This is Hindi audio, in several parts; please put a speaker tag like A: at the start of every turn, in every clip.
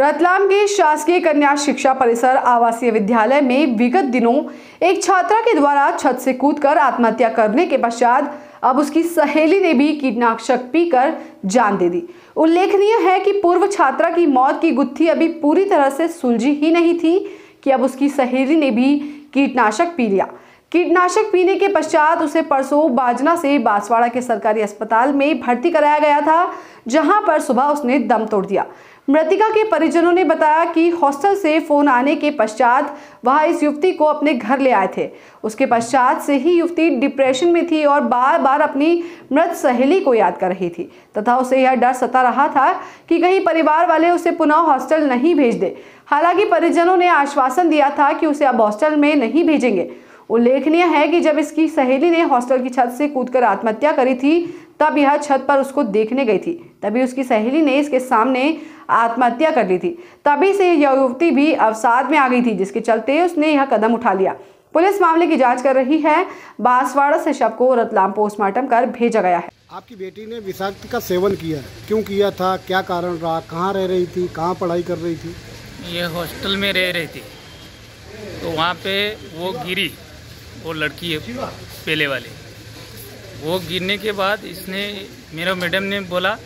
A: रतलाम के शासकीय कन्या शिक्षा परिसर आवासीय विद्यालय में विगत दिनों एक छात्रा के द्वारा छत से कूदकर आत्महत्या करने के पश्चात अब उसकी सहेली ने भी कीटनाशक पीकर जान दे दी। उल्लेखनीय है कि पूर्व छात्रा की मौत की गुत्थी अभी पूरी तरह से सुलझी ही नहीं थी कि अब उसकी सहेली ने भी कीटनाशक पी लिया। कीटनाशक पीने के पश्चात उसे परसों बाजना से बांसवाड़ा के सरकारी अस्पताल में भर्ती कराया गया था, जहाँ पर सुबह उसने दम तोड़ दिया। मृतिका के परिजनों ने बताया कि हॉस्टल से फ़ोन आने के पश्चात वह इस युवती को अपने घर ले आए थे। उसके पश्चात से ही युवती डिप्रेशन में थी और बार बार अपनी मृत सहेली को याद कर रही थी। तथा उसे यह डर सता रहा था कि कहीं परिवार वाले उसे पुनः हॉस्टल नहीं भेज दे। हालाँकि परिजनों ने आश्वासन दिया था कि उसे अब हॉस्टल में नहीं भेजेंगे। उल्लेखनीय है कि जब इसकी सहेली ने हॉस्टल की छत से कूदकर आत्महत्या करी थी तब यह छत पर उसको देखने गई थी। तभी उसकी सहेली ने इसके सामने आत्महत्या कर ली थी। तभी से यह युवती भी अवसाद में आ गई थी जिसके चलते उसने यह कदम उठा लिया। पुलिस मामले की जाँच कर रही है। बांसवाड़ा से शव को रतलाम पोस्टमार्टम कर भेजा गया है।
B: आपकी बेटी ने विषाक्त का सेवन किया क्यों किया था? क्या कारण रहा? कहाँ रह रही थी? कहाँ पढ़ाई कर रही थी?
C: ये हॉस्टल में रह रही थी। तो वहाँ पे वो गिरी वो लड़की है पहले वाली। वो गिरने के बाद इसने, मेरा मैडम ने बोला,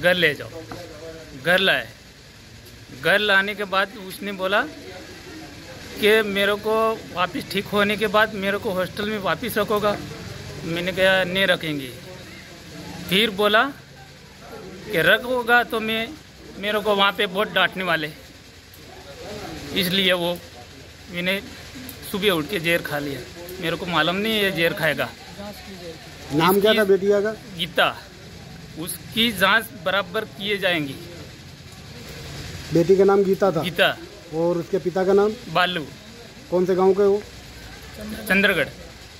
C: घर ले जाओ। घर लाए। घर लाने के बाद उसने बोला कि मेरे को वापस ठीक होने के बाद मेरे को हॉस्टल में वापस रखोगा। मैंने कहा, नहीं रखेंगे। फिर बोला कि रखोगा तो मैं, मेरे को वहाँ पे बहुत डांटने वाले। इसलिए वो मैंने सुबह उठ के जेर खा लिया। मेरे को मालूम नहीं है जेर खाएगा।
B: नाम क्या था बेटिया का?
C: गीता। उसकी जाँच बराबर किए जाएँगी।
B: बेटी का नाम गीता था?
C: गीता।
B: और उसके पिता का नाम?
C: बालू।
B: कौन से गाँव के वो
C: चंद्रगढ़।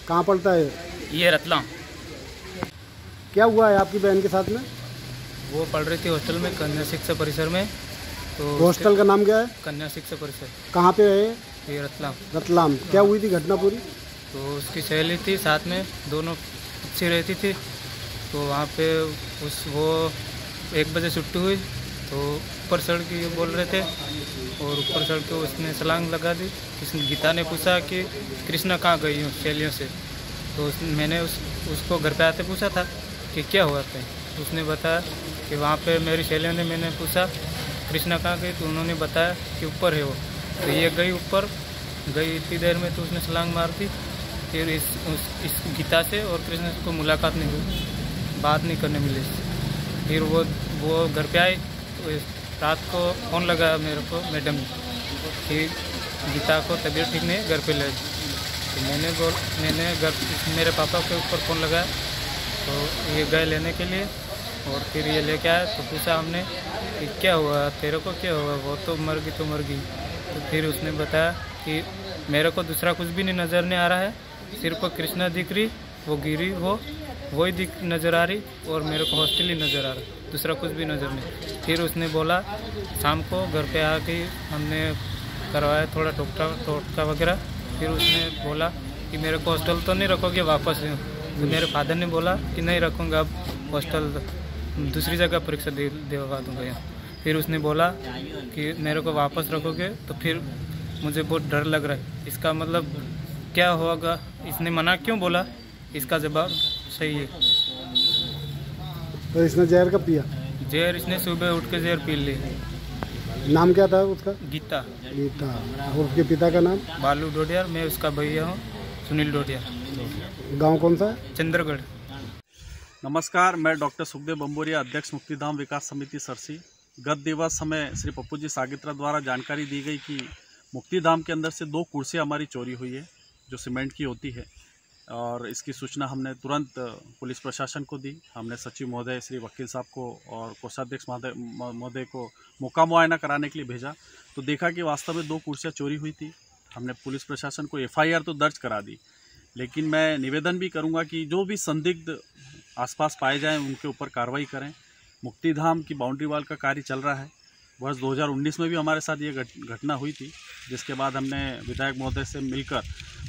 B: कहाँ पड़ता है?
C: ये रतलाम।
B: क्या हुआ है आपकी बहन के साथ में?
C: वो पढ़ रही थी हॉस्टल में कन्या शिक्षा परिसर में। तो
B: हॉस्टल का नाम क्या है?
C: कन्या शिक्षा परिसर।
B: कहाँ पे है?
C: ये रतलाम।
B: रतलाम। क्या हुई थी घटना पूरी?
C: तो उसकी सहेली थी साथ में दोनों अच्छी रहती थी तो वहाँ पे उस वो एक बजे छुट्टी हुई तो ऊपर चढ़ के बोल रहे थे और ऊपर चढ़ के उसने सलांग लगा दी। किसी गीता ने पूछा कि कृष्णा कहाँ गई हूँ सहेलियों से? तो उस, मैंने उस उसको घर पे आते पूछा था कि क्या हुआ था? तो उसने बताया कि वहाँ पे मेरी सहेलियों ने मैंने पूछा कृष्णा कहाँ गई? तो उन्होंने बताया कि ऊपर है वो। तो ये गई ऊपर गई इतनी देर में तो उसने सलांग मार दी फिर इस, उस, इस गीता से और कृष्ण को मुलाकात नहीं हुई। बात नहीं करने मिली। फिर वो वो घर पे आई तो रात को फ़ोन लगा मेरे को, मैडम कि गीता को तबीयत ठीक नहीं घर पे ले तो मैंने बोल, मैंने घर मेरे पापा के ऊपर फ़ोन लगाया तो ये गए लेने के लिए, और फिर ये लेके आया तो पूछा हमने कि क्या हुआ, तेरे को क्या हुआ, वो तो मर गई तो मर गई। तो फिर उसने बताया कि मेरे को दूसरा कुछ भी नहीं, नज़र नहीं आ रहा है। सिर्फ़ कृष्णा दिख रही, वो गिरी, वो, वही दिख, नज़र आ रही और मेरे को हॉस्टल ही नज़र आ रहा, दूसरा कुछ भी नज़र नहीं। फिर उसने बोला, शाम को घर पे आके हमने करवाया थोड़ा टोकटा, टोटका वगैरह। फिर उसने बोला कि मेरे को हॉस्टल तो नहीं रखोगे, वापस तो मेरे फादर ने बोला कि नहीं रखूँगा, अब हॉस्टल दूसरी जगह परीक्षा दे, देवा दूँगा यहाँ। फिर उसने बोला कि मेरे को वापस रखोगे तो फिर मुझे बहुत डर लग रहा है। इसका मतलब क्या होगा? इसने मना क्यों बोला? इसका जवाब सही है।
B: तो इसने जहर कब पिया?
C: जहर इसने सुबह उठ के जहर पी ली।
B: नाम क्या था उसका?
C: गीता।
B: गीता। और उसके पिता का नाम?
C: बालू डोडियार मैं उसका भैया हूँ सुनील डोडियार।
B: गाँव कौन सा? है
C: चंद्रगढ़।
D: नमस्कार मैं डॉक्टर सुखदेव बम्बोरिया अध्यक्ष मुक्तिधाम विकास समिति सरसी। गत दिवस हमें श्री पप्पू जी सागित्रा द्वारा जानकारी दी गई कि मुक्तिधाम के अंदर से दो कुर्सियाँ हमारी चोरी हुई है। जो सीमेंट की होती है और इसकी सूचना हमने तुरंत पुलिस प्रशासन को दी। हमने सचिव महोदय, श्री वकील साहब को और कोषाध्यक्ष महोदय महोदय को मौका मुआयना कराने के लिए भेजा। तो देखा कि वास्तव में दो कुर्सियाँ चोरी हुई थी। हमने पुलिस प्रशासन को एफआईआर तो दर्ज करा दी। लेकिन मैं निवेदन भी करूँगा कि जो भी संदिग्ध आसपास पाए जाएँ, उनके ऊपर कार्रवाई करें। मुक्तिधाम की बाउंड्री वाल का कार्य चल रहा है। वर्ष 2019 में भी हमारे साथ ये घटना हुई थी, जिसके बाद हमने विधायक महोदय से मिलकर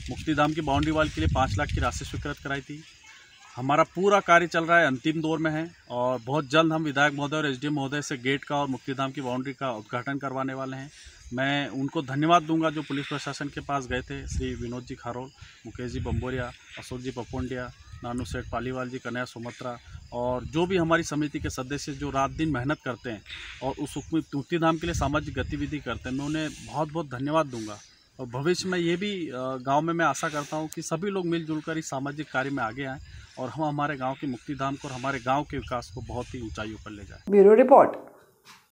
D: मुक्तिधाम की बाउंड्री वाल के लिए पाँच लाख की राशि स्वीकृत कराई थी। हमारा पूरा कार्य चल रहा है, अंतिम दौर में है, और बहुत जल्द हम विधायक महोदय और एसडीएम महोदय से गेट का और मुक्तिधाम की बाउंड्री का उद्घाटन करवाने वाले हैं। मैं उनको धन्यवाद दूँगा जो पुलिस प्रशासन के पास गए थे, श्री विनोद जी खारोल, मुकेश जी बम्बोरिया, अशोक जी पपोंडिया, नानू सेठ पालीवाल जी, कन्हैया सुमत्रा और जो भी हमारी समिति के सदस्य जो रात दिन मेहनत करते हैं और उस मुक्तिधाम के लिए सामाजिक गतिविधि करते हैं, मैं उन्हें बहुत बहुत धन्यवाद दूँगा। और भविष्य में ये भी गाँव में मैं आशा करता हूँ कि सभी लोग मिलजुल कर इस सामाजिक कार्य में आगे आएँ और हम हमारे गाँव की मुक्तिधाम को और हमारे गाँव के विकास को बहुत ही ऊँचाइयों पर ले जाएँ।
A: Bureau report.